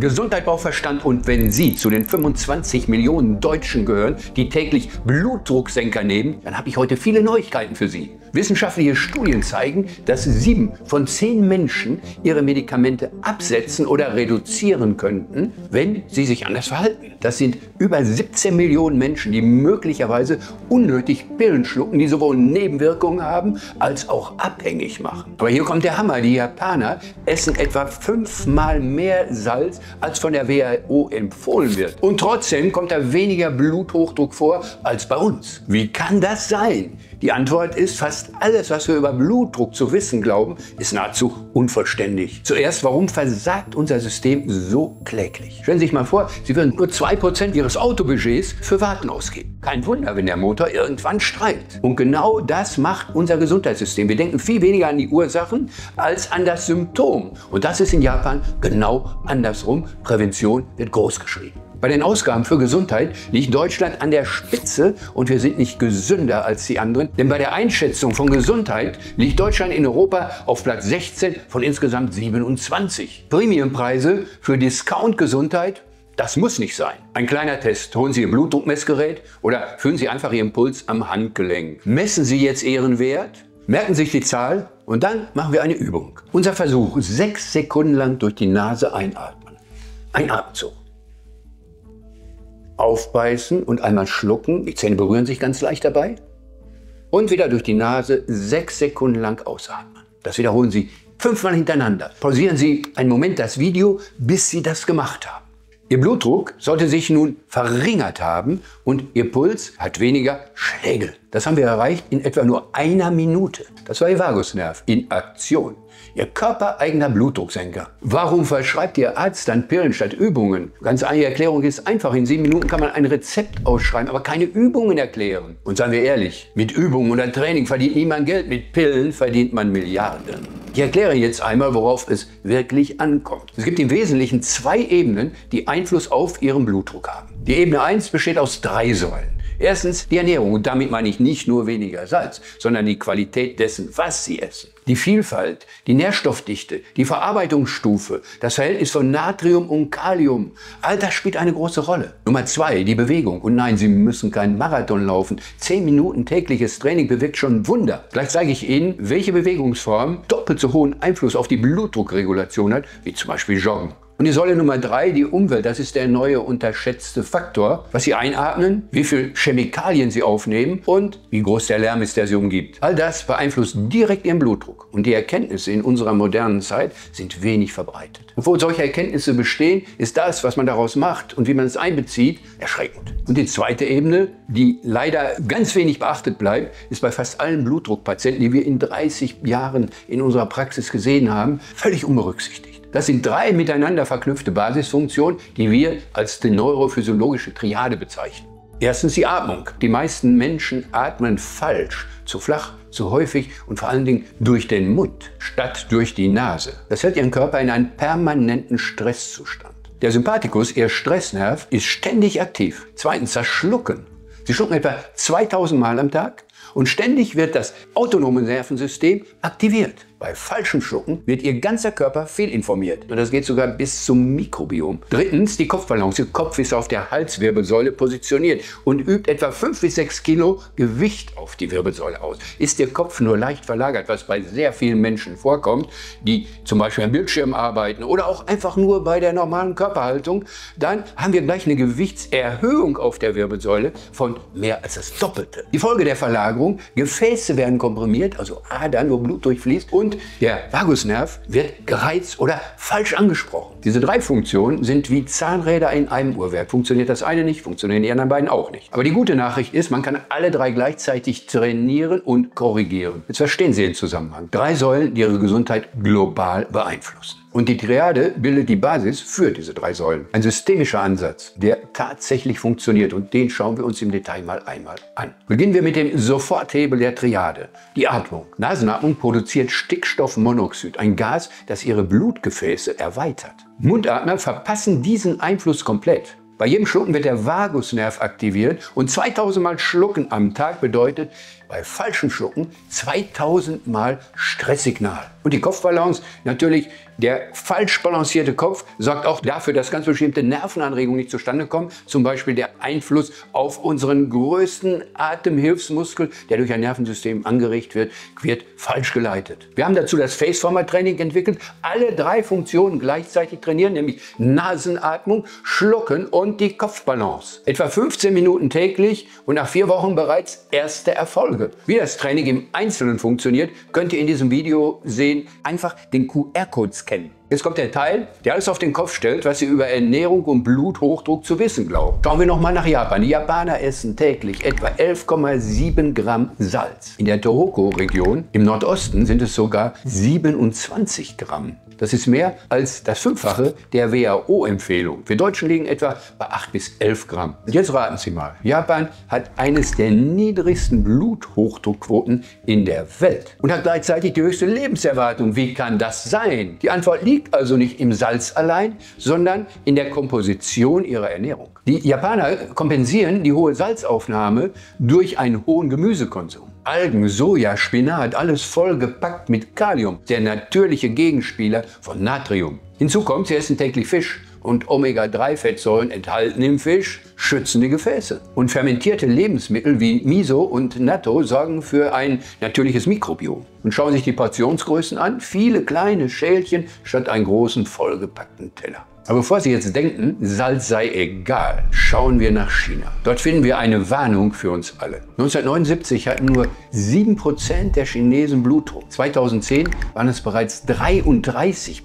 Gesundheit braucht Verstand und wenn Sie zu den 25 Millionen Deutschen gehören, die täglich Blutdrucksenker nehmen, dann habe ich heute viele Neuigkeiten für Sie. Wissenschaftliche Studien zeigen, dass sieben von zehn Menschen ihre Medikamente absetzen oder reduzieren könnten, wenn sie sich anders verhalten. Das sind über 17 Millionen Menschen, die möglicherweise unnötig Pillen schlucken, die sowohl Nebenwirkungen haben als auch abhängig machen. Aber hier kommt der Hammer. Die Japaner essen etwa fünfmal mehr Salz als von der WHO empfohlen wird. Und trotzdem kommt da weniger Bluthochdruck vor als bei uns. Wie kann das sein? Die Antwort ist, fast alles, was wir über Blutdruck zu wissen glauben, ist nahezu unvollständig. Zuerst, warum versagt unser System so kläglich? Stellen Sie sich mal vor, Sie würden nur 2% Ihres Autobudgets für Warten ausgeben. Kein Wunder, wenn der Motor irgendwann streikt. Und genau das macht unser Gesundheitssystem. Wir denken viel weniger an die Ursachen als an das Symptom. Und das ist in Japan genau andersrum. Prävention wird groß geschrieben. Bei den Ausgaben für Gesundheit liegt Deutschland an der Spitze und wir sind nicht gesünder als die anderen. Denn bei der Einschätzung von Gesundheit liegt Deutschland in Europa auf Platz 16 von insgesamt 27. Premiumpreise für Discount-Gesundheit das muss nicht sein. Ein kleiner Test. Holen Sie Ihr Blutdruckmessgerät oder fühlen Sie einfach Ihren Puls am Handgelenk. Messen Sie jetzt Ihren Wert, merken sich die Zahl und dann machen wir eine Übung. Unser Versuch, sechs Sekunden lang durch die Nase einatmen. Ein Atemzug aufbeißen und einmal schlucken. Die Zähne berühren sich ganz leicht dabei. Und wieder durch die Nase sechs Sekunden lang ausatmen. Das wiederholen Sie fünfmal hintereinander. Pausieren Sie einen Moment das Video, bis Sie das gemacht haben. Ihr Blutdruck sollte sich nun verringert haben und Ihr Puls hat weniger Schläge. Das haben wir erreicht in etwa nur einer Minute. Das war Ihr Vagusnerv in Aktion. Ihr körpereigener Blutdrucksenker. Warum verschreibt Ihr Arzt dann Pillen statt Übungen? Ganz eine Erklärung ist einfach. In sieben Minuten kann man ein Rezept ausschreiben, aber keine Übungen erklären. Und seien wir ehrlich, mit Übungen oder Training verdient niemand Geld, mit Pillen verdient man Milliarden. Ich erkläre jetzt einmal, worauf es wirklich ankommt. Es gibt im Wesentlichen zwei Ebenen, die Einfluss auf Ihren Blutdruck haben. Die Ebene 1 besteht aus drei Säulen. Erstens die Ernährung und damit meine ich nicht nur weniger Salz, sondern die Qualität dessen, was Sie essen. Die Vielfalt, die Nährstoffdichte, die Verarbeitungsstufe, das Verhältnis von Natrium und Kalium, all das spielt eine große Rolle. Nummer zwei, die Bewegung. Und nein, Sie müssen keinen Marathon laufen. Zehn Minuten tägliches Training bewirkt schon Wunder. Gleich zeige ich Ihnen, welche Bewegungsform doppelt so hohen Einfluss auf die Blutdruckregulation hat, wie zum Beispiel Joggen. Und die Säule Nummer drei, die Umwelt, das ist der neue unterschätzte Faktor, was Sie einatmen, wie viel Chemikalien Sie aufnehmen und wie groß der Lärm ist, der Sie umgibt. All das beeinflusst direkt Ihren Blutdruck. Und die Erkenntnisse in unserer modernen Zeit sind wenig verbreitet. Obwohl solche Erkenntnisse bestehen, ist das, was man daraus macht und wie man es einbezieht, erschreckend. Und die zweite Ebene, die leider ganz wenig beachtet bleibt, ist bei fast allen Blutdruckpatienten, die wir in 30 Jahren in unserer Praxis gesehen haben, völlig unberücksichtigt. Das sind drei miteinander verknüpfte Basisfunktionen, die wir als die neurophysiologische Triade bezeichnen. Erstens die Atmung. Die meisten Menschen atmen falsch, zu flach, zu häufig und vor allen Dingen durch den Mund statt durch die Nase. Das hält ihren Körper in einen permanenten Stresszustand. Der Sympathikus, ihr Stressnerv, ist ständig aktiv. Zweitens das Schlucken. Sie schlucken etwa 2000 Mal am Tag und ständig wird das autonome Nervensystem aktiviert. Bei falschem Schlucken wird Ihr ganzer Körper fehlinformiert. Und das geht sogar bis zum Mikrobiom. Drittens, die Kopfbalance. Ihr Kopf ist auf der Halswirbelsäule positioniert und übt etwa 5 bis 6 Kilo Gewicht auf die Wirbelsäule aus. Ist Ihr Kopf nur leicht verlagert, was bei sehr vielen Menschen vorkommt, die zum Beispiel am Bildschirm arbeiten oder auch einfach nur bei der normalen Körperhaltung, dann haben wir gleich eine Gewichtserhöhung auf der Wirbelsäule von mehr als das Doppelte. Die Folge der Verlagerung, Gefäße werden komprimiert, also Adern, wo Blut durchfließt und der Vagusnerv wird gereizt oder falsch angesprochen. Diese drei Funktionen sind wie Zahnräder in einem Uhrwerk. Funktioniert das eine nicht, funktionieren die anderen beiden auch nicht. Aber die gute Nachricht ist, man kann alle drei gleichzeitig trainieren und korrigieren. Jetzt verstehen Sie den Zusammenhang. Drei Säulen, die Ihre Gesundheit global beeinflussen. Und die Triade bildet die Basis für diese drei Säulen. Ein systemischer Ansatz, der tatsächlich funktioniert und den schauen wir uns im Detail mal einmal an. Beginnen wir mit dem Soforthebel der Triade, die Atmung. Nasenatmung produziert Stickstoffmonoxid, ein Gas, das ihre Blutgefäße erweitert. Mundatmer verpassen diesen Einfluss komplett. Bei jedem Schlucken wird der Vagusnerv aktiviert und 2000 Mal Schlucken am Tag bedeutet bei falschem Schlucken 2000 Mal Stresssignal. Und die Kopfbalance, natürlich der falsch balancierte Kopf, sorgt auch dafür, dass ganz bestimmte Nervenanregungen nicht zustande kommen. Zum Beispiel der Einfluss auf unseren größten Atemhilfsmuskel, der durch ein Nervensystem angeregt wird, wird falsch geleitet. Wir haben dazu das Faceformer Training entwickelt. Alle drei Funktionen gleichzeitig trainieren, nämlich Nasenatmung, Schlucken und die Kopfbalance. Etwa 15 Minuten täglich und nach vier Wochen bereits erste Erfolge. Wie das Training im Einzelnen funktioniert, könnt ihr in diesem Video sehen. Einfach den QR-Code scannen. Jetzt kommt der Teil, der alles auf den Kopf stellt, was ihr über Ernährung und Bluthochdruck zu wissen glaubt. Schauen wir nochmal nach Japan. Die Japaner essen täglich etwa 11,7 Gramm Salz. In der Tohoku-Region im Nordosten sind es sogar 27 Gramm. Das ist mehr als das Fünffache der WHO-Empfehlung. Wir Deutschen liegen etwa bei 8 bis 11 Gramm. Jetzt raten Sie mal. Japan hat eines der niedrigsten Bluthochdruckquoten in der Welt und hat gleichzeitig die höchste Lebenserwartung. Wie kann das sein? Die Antwort liegt also nicht im Salz allein, sondern in der Komposition ihrer Ernährung. Die Japaner kompensieren die hohe Salzaufnahme durch einen hohen Gemüsekonsum. Algen, Soja, Spinat, alles vollgepackt mit Kalium, der natürliche Gegenspieler von Natrium. Hinzu kommt, sie essen täglich Fisch und Omega-3-Fettsäuren enthalten im Fisch schützen die Gefäße. Und fermentierte Lebensmittel wie Miso und Natto sorgen für ein natürliches Mikrobiom. Und schauen Sie sich die Portionsgrößen an, viele kleine Schälchen statt einen großen vollgepackten Teller. Aber bevor Sie jetzt denken, Salz sei egal, schauen wir nach China. Dort finden wir eine Warnung für uns alle. 1979 hatten nur 7% der Chinesen Blutdruck. 2010 waren es bereits 33%.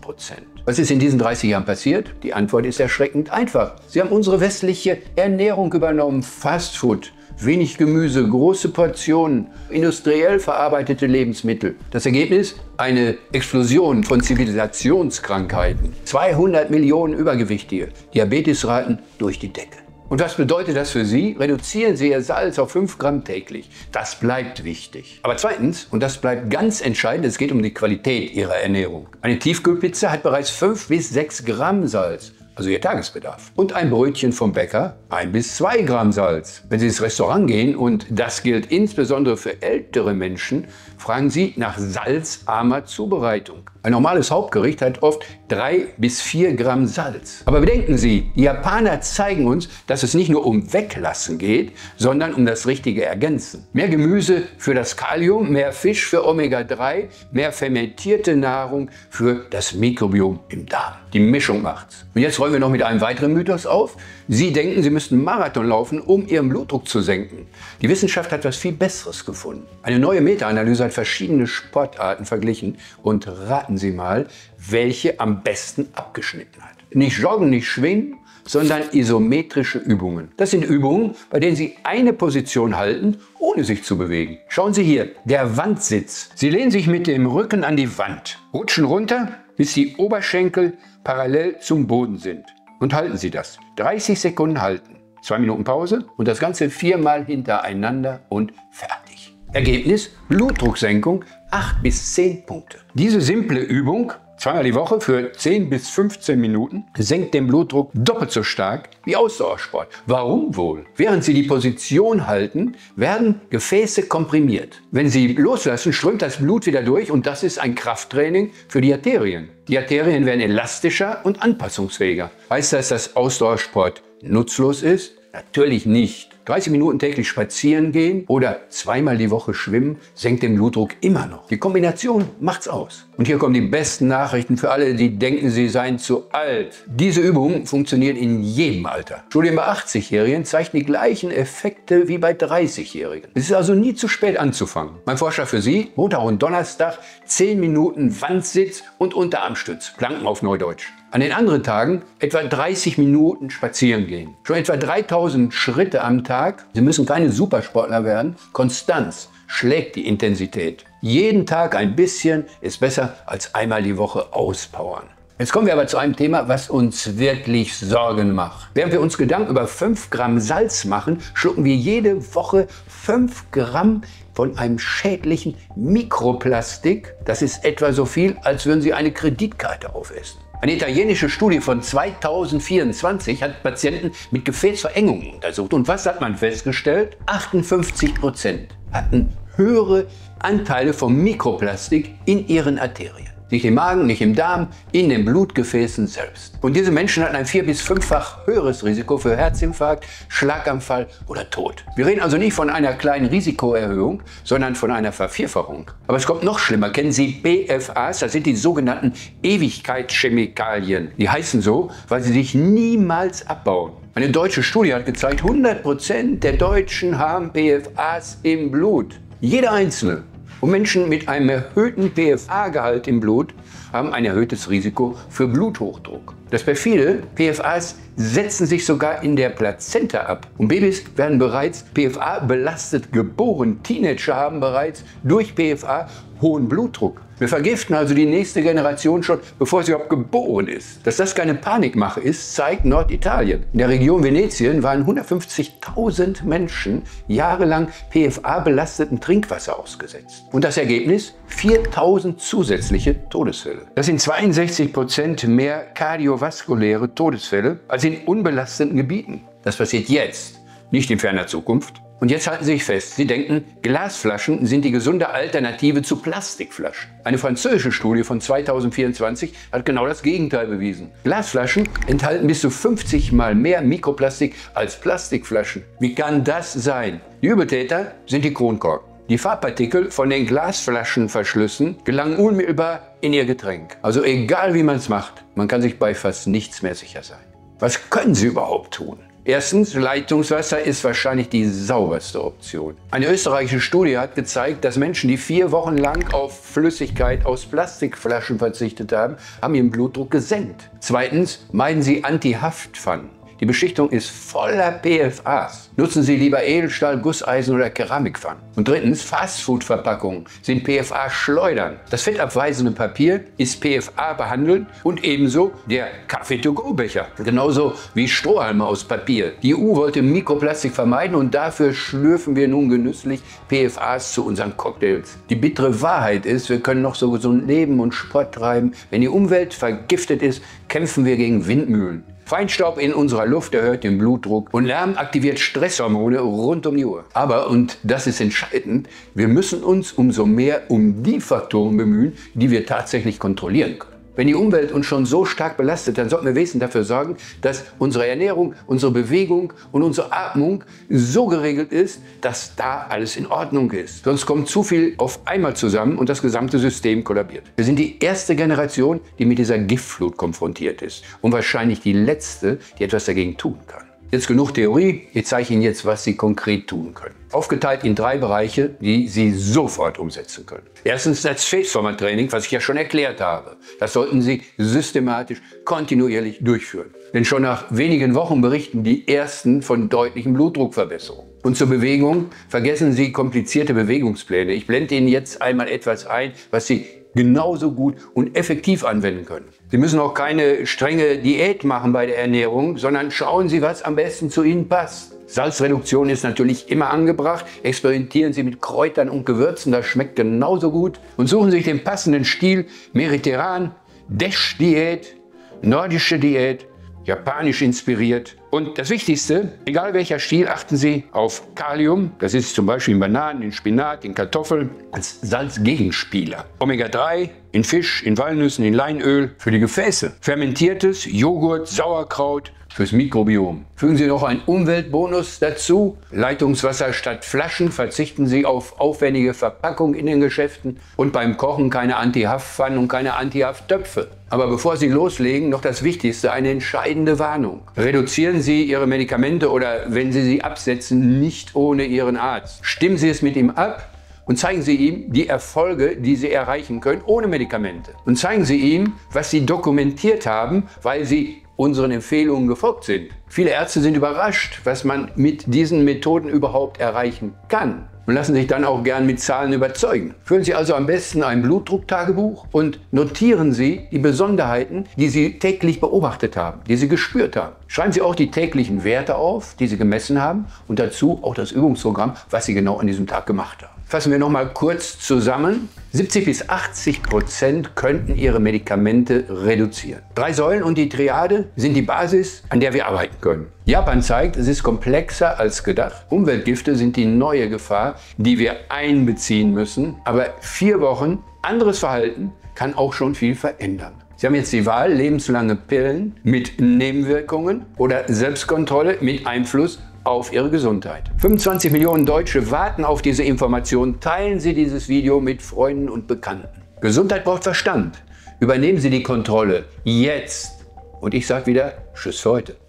Was ist in diesen 30 Jahren passiert? Die Antwort ist erschreckend einfach. Sie haben unsere westliche Ernährung übernommen. Fastfood, wenig Gemüse, große Portionen, industriell verarbeitete Lebensmittel. Das Ergebnis? Eine Explosion von Zivilisationskrankheiten. 200 Millionen Übergewichtige, Diabetesraten durch die Decke. Und was bedeutet das für Sie? Reduzieren Sie Ihr Salz auf 5 Gramm täglich. Das bleibt wichtig. Aber zweitens, und das bleibt ganz entscheidend, es geht um die Qualität Ihrer Ernährung. Eine Tiefkühlpizza hat bereits 5 bis 6 Gramm Salz also Ihr Tagesbedarf. Und ein Brötchen vom Bäcker, ein bis zwei Gramm Salz. Wenn Sie ins Restaurant gehen, und das gilt insbesondere für ältere Menschen, fragen Sie nach salzarmer Zubereitung. Ein normales Hauptgericht hat oft drei bis vier Gramm Salz. Aber bedenken Sie, die Japaner zeigen uns, dass es nicht nur um Weglassen geht, sondern um das richtige Ergänzen. Mehr Gemüse für das Kalium, mehr Fisch für Omega-3, mehr fermentierte Nahrung für das Mikrobiom im Darm. Die Mischung macht's. Und jetzt räumen wir noch mit einem weiteren Mythos auf. Sie denken, Sie müssten Marathon laufen, um Ihren Blutdruck zu senken. Die Wissenschaft hat was viel Besseres gefunden. Eine neue Meta-Analyse hat verschiedene Sportarten verglichen und raten Sie mal, welche am besten abgeschnitten hat. Nicht joggen, nicht schwingen, sondern isometrische Übungen. Das sind Übungen, bei denen Sie eine Position halten, ohne sich zu bewegen. Schauen Sie hier, der Wandsitz. Sie lehnen sich mit dem Rücken an die Wand, rutschen runter, bis die Oberschenkel parallel zum Boden sind und halten Sie das. 30 Sekunden halten, zwei Minuten Pause und das Ganze viermal hintereinander und fertig. Ergebnis? Blutdrucksenkung 8 bis 10 Punkte. Diese simple Übung zweimal die Woche für 10 bis 15 Minuten senkt den Blutdruck doppelt so stark wie Ausdauersport. Warum wohl? Während Sie die Position halten, werden Gefäße komprimiert. Wenn Sie loslassen, strömt das Blut wieder durch und das ist ein Krafttraining für die Arterien. Die Arterien werden elastischer und anpassungsfähiger. Heißt das, dass Ausdauersport nutzlos ist? Natürlich nicht. 30 Minuten täglich spazieren gehen oder zweimal die Woche schwimmen senkt den Blutdruck immer noch. Die Kombination macht's aus. Und hier kommen die besten Nachrichten für alle, die denken, sie seien zu alt. Diese Übungen funktionieren in jedem Alter. Studien bei 80-Jährigen zeigen die gleichen Effekte wie bei 30-Jährigen. Es ist also nie zu spät anzufangen. Mein Vorschlag für Sie, Montag und Donnerstag 10 Minuten Wandsitz und Unterarmstütz, Planken auf Neudeutsch. An den anderen Tagen etwa 30 Minuten spazieren gehen. Schon etwa 3000 Schritte am Tag. Sie müssen keine Supersportler werden. Konstanz schlägt die Intensität. Jeden Tag ein bisschen ist besser als einmal die Woche auspowern. Jetzt kommen wir aber zu einem Thema, was uns wirklich Sorgen macht. Während wir uns Gedanken über 5 Gramm Salz machen, schlucken wir jede Woche 5 Gramm von einem schädlichen Mikroplastik. Das ist etwa so viel, als würden Sie eine Kreditkarte aufessen. Eine italienische Studie von 2024 hat Patienten mit Gefäßverengungen untersucht. Und was hat man festgestellt? 58 Prozent hatten höhere Anteile von Mikroplastik in ihren Arterien. Nicht im Magen, nicht im Darm, in den Blutgefäßen selbst. Und diese Menschen hatten ein vier- bis fünffach höheres Risiko für Herzinfarkt, Schlaganfall oder Tod. Wir reden also nicht von einer kleinen Risikoerhöhung, sondern von einer Vervierfachung. Aber es kommt noch schlimmer. Kennen Sie BFAs? Das sind die sogenannten Ewigkeitschemikalien. Die heißen so, weil sie sich niemals abbauen. Eine deutsche Studie hat gezeigt, 100% der Deutschen haben BFAs im Blut. Jeder einzelne. Und Menschen mit einem erhöhten PFA-Gehalt im Blut haben ein erhöhtes Risiko für Bluthochdruck. Das perfide, PFAs setzen sich sogar in der Plazenta ab. Und Babys werden bereits PFA belastet geboren. Teenager haben bereits durch PFA hohen Blutdruck. Wir vergiften also die nächste Generation schon, bevor sie überhaupt geboren ist. Dass das keine Panikmache ist, zeigt Norditalien. In der Region Venetien waren 150.000 Menschen jahrelang PFA-belasteten Trinkwasser ausgesetzt. Und das Ergebnis? 4.000 zusätzliche Todesfälle. Das sind 62 Prozent mehr kardiovaskuläre Todesfälle als in unbelasteten Gebieten. Das passiert jetzt, nicht in ferner Zukunft. Und jetzt halten Sie sich fest, Sie denken, Glasflaschen sind die gesunde Alternative zu Plastikflaschen. Eine französische Studie von 2024 hat genau das Gegenteil bewiesen. Glasflaschen enthalten bis zu 50 mal mehr Mikroplastik als Plastikflaschen. Wie kann das sein? Die Übeltäter sind die Kronkorken. Die Farbpartikel von den Glasflaschenverschlüssen gelangen unmittelbar in ihr Getränk. Also egal wie man es macht, man kann sich bei fast nichts mehr sicher sein. Was können Sie überhaupt tun? Erstens, Leitungswasser ist wahrscheinlich die sauberste Option. Eine österreichische Studie hat gezeigt, dass Menschen, die vier Wochen lang auf Flüssigkeit aus Plastikflaschen verzichtet haben, haben ihren Blutdruck gesenkt. Zweitens, meiden Sie Anti-Haftpfannen. Die Beschichtung ist voller PFAs. Nutzen Sie lieber Edelstahl, Gusseisen oder Keramikpfannen. Und drittens, Fastfood-Verpackungen sind PFA-Schleudern. Das fettabweisende Papier ist PFA behandelt und ebenso der Kaffee-to-go-Becher. Genauso wie Strohhalme aus Papier. Die EU wollte Mikroplastik vermeiden und dafür schlürfen wir nun genüsslich PFAs zu unseren Cocktails. Die bittere Wahrheit ist, wir können noch so gesund leben und Sport treiben. Wenn die Umwelt vergiftet ist, kämpfen wir gegen Windmühlen. Feinstaub in unserer Luft erhöht den Blutdruck und Lärm aktiviert Stresshormone rund um die Uhr. Aber, und das ist entscheidend, wir müssen uns umso mehr um die Faktoren bemühen, die wir tatsächlich kontrollieren können. Wenn die Umwelt uns schon so stark belastet, dann sollten wir wesentlich dafür sorgen, dass unsere Ernährung, unsere Bewegung und unsere Atmung so geregelt ist, dass da alles in Ordnung ist. Sonst kommt zu viel auf einmal zusammen und das gesamte System kollabiert. Wir sind die erste Generation, die mit dieser Giftflut konfrontiert ist und wahrscheinlich die letzte, die etwas dagegen tun kann. Jetzt genug Theorie, ich zeige Ihnen jetzt, was Sie konkret tun können. Aufgeteilt in drei Bereiche, die Sie sofort umsetzen können. Erstens das Faceformer-Training, was ich ja schon erklärt habe. Das sollten Sie systematisch, kontinuierlich durchführen. Denn schon nach wenigen Wochen berichten die Ersten von deutlichen Blutdruckverbesserungen. Und zur Bewegung vergessen Sie komplizierte Bewegungspläne. Ich blende Ihnen jetzt einmal etwas ein, was Sie genauso gut und effektiv anwenden können. Sie müssen auch keine strenge Diät machen bei der Ernährung, sondern schauen Sie, was am besten zu Ihnen passt. Salzreduktion ist natürlich immer angebracht. Experimentieren Sie mit Kräutern und Gewürzen, das schmeckt genauso gut. Und suchen Sie sich den passenden Stil, mediterran, Desch-Diät, nordische Diät, japanisch inspiriert. Und das Wichtigste, egal welcher Stil, achten Sie auf Kalium. Das ist zum Beispiel in Bananen, in Spinat, in Kartoffeln als Salzgegenspieler. Omega-3 in Fisch, in Walnüssen, in Leinöl für die Gefäße. Fermentiertes, Joghurt, Sauerkraut, fürs Mikrobiom. Fügen Sie noch einen Umweltbonus dazu. Leitungswasser statt Flaschen. Verzichten Sie auf aufwendige Verpackung in den Geschäften. Und beim Kochen keine Anti-Haftpfannen und keine Anti-Hafttöpfe. Aber bevor Sie loslegen, noch das Wichtigste, eine entscheidende Warnung. Reduzieren Sie Ihre Medikamente oder wenn Sie sie absetzen, nicht ohne Ihren Arzt. Stimmen Sie es mit ihm ab und zeigen Sie ihm die Erfolge, die Sie erreichen können ohne Medikamente. Und zeigen Sie ihm, was Sie dokumentiert haben, weil Sie unseren Empfehlungen gefolgt sind. Viele Ärzte sind überrascht, was man mit diesen Methoden überhaupt erreichen kann und lassen sich dann auch gern mit Zahlen überzeugen. Führen Sie also am besten ein Blutdrucktagebuch und notieren Sie die Besonderheiten, die Sie täglich beobachtet haben, die Sie gespürt haben. Schreiben Sie auch die täglichen Werte auf, die Sie gemessen haben und dazu auch das Übungsprogramm, was Sie genau an diesem Tag gemacht haben. Fassen wir noch mal kurz zusammen. 70 bis 80 Prozent könnten Ihre Medikamente reduzieren. Drei Säulen und die Triade sind die Basis, an der wir arbeiten können. Japan zeigt, es ist komplexer als gedacht. Umweltgifte sind die neue Gefahr, die wir einbeziehen müssen. Aber vier Wochen anderes Verhalten kann auch schon viel verändern. Sie haben jetzt die Wahl, lebenslange Pillen mit Nebenwirkungen oder Selbstkontrolle mit Einfluss auf Ihre Gesundheit. 25 Millionen Deutsche warten auf diese Information. Teilen Sie dieses Video mit Freunden und Bekannten. Gesundheit braucht Verstand. Übernehmen Sie die Kontrolle jetzt. Und ich sage wieder, Tschüss für heute.